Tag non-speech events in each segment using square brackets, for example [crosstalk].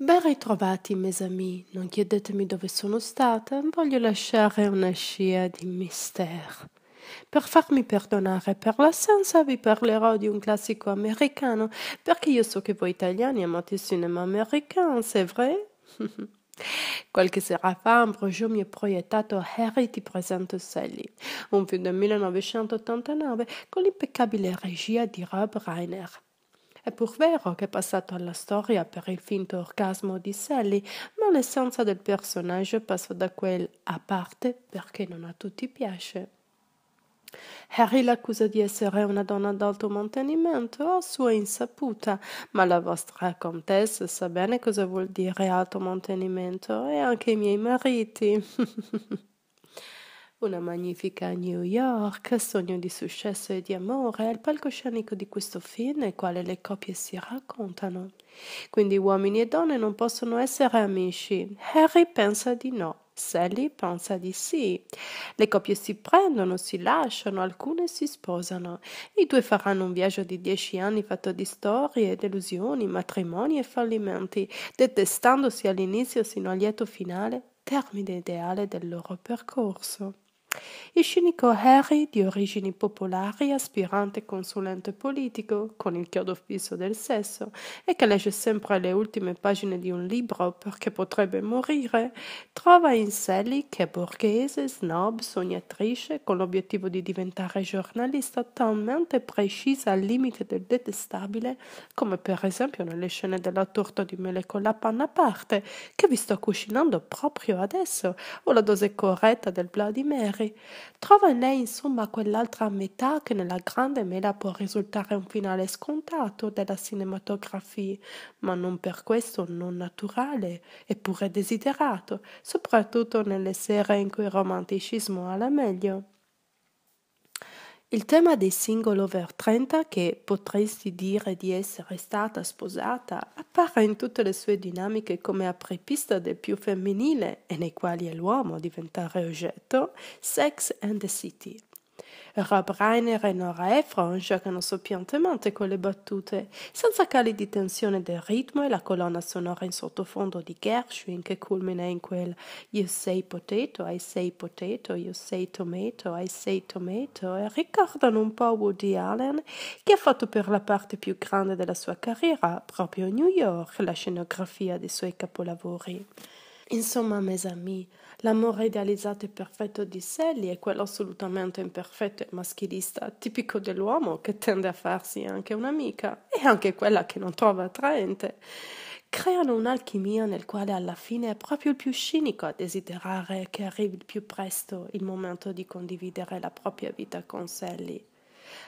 Ben ritrovati, mes amis. Non chiedetemi dove sono stata, voglio lasciare una scia di mistero. Per farmi perdonare per l'assenza vi parlerò di un classico americano, perché io so che voi italiani amate il cinema americano, c'est vrai? [laughs] Qualche sera fa progetto mi ha proiettato Harry ti presento Sally, un film del 1989 con l'impeccabile regia di Rob Reiner. È pur vero che è passato alla storia per il finto orgasmo di Sally, ma l'essenza del personaggio passa da quel a parte perché non a tutti piace. Harry l'accusa di essere una donna d'alto mantenimento a sua insaputa, ma la vostra contessa sa bene cosa vuol dire alto mantenimento e anche i miei mariti. [laughs] Una magnifica New York, sogno di successo e di amore, è il palcoscenico di questo film nel quale le coppie si raccontano. Quindi uomini e donne non possono essere amici. Harry pensa di no. Sally pensa di sì. Le coppie si prendono, si lasciano, alcune si sposano. I due faranno un viaggio di dieci anni fatto di storie, delusioni, matrimoni e fallimenti, detestandosi all'inizio sino al lieto finale, termine ideale del loro percorso. Il cinico Harry, di origini popolari, aspirante consulente politico, con il chiodo fisso del sesso, e che legge sempre le ultime pagine di un libro perché potrebbe morire, trova in Sally, che è borghese, snob, sognatrice, con l'obiettivo di diventare giornalista talmente precisa al limite del detestabile, come per esempio nelle scene della torta di mele con la panna a parte, che vi sto cucinando proprio adesso, o la dose corretta del Bloody Mary, Trova in lei insomma quell'altra metà che nella grande mela può risultare un finale scontato della cinematografia, ma non per questo non naturale, eppure desiderato, soprattutto nelle sere in cui il romanticismo ha la meglio. Il tema dei single over 30, che potresti dire di essere stata sposata, appare in tutte le sue dinamiche come apripista del più femminile e nei quali è l'uomo a diventare oggetto, Sex and the City. Rob Reiner e Nora Ephron giocano soppiantemente con le battute, senza cali di tensione del ritmo e la colonna sonora in sottofondo di Gershwin che culmina in quel You say potato, I say potato, you say tomato, I say tomato e ricordano un po' Woody Allen che ha fatto per la parte più grande della sua carriera proprio New York la scenografia dei suoi capolavori. Insomma, mes amis, l'amore idealizzato e perfetto di Sally è quello assolutamente imperfetto e maschilista, tipico dell'uomo che tende a farsi anche un'amica e anche quella che non trova attraente. Creano un'alchimia nel quale alla fine è proprio il più cinico a desiderare che arrivi il più presto il momento di condividere la propria vita con Sally.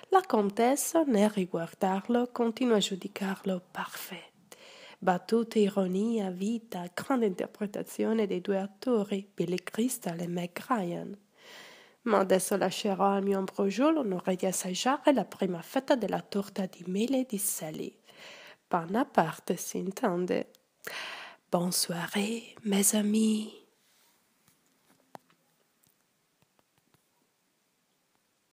La contessa, nel riguardarlo, continua a giudicarlo perfetto battute, ironia, vita, grande interpretazione dei due attori, Billy Crystal e Meg Ryan. Ma adesso lascerò al mio ambrogio l'onore di assaggiare la prima fetta della torta di mele di Sally. Pan a parte, mes amis.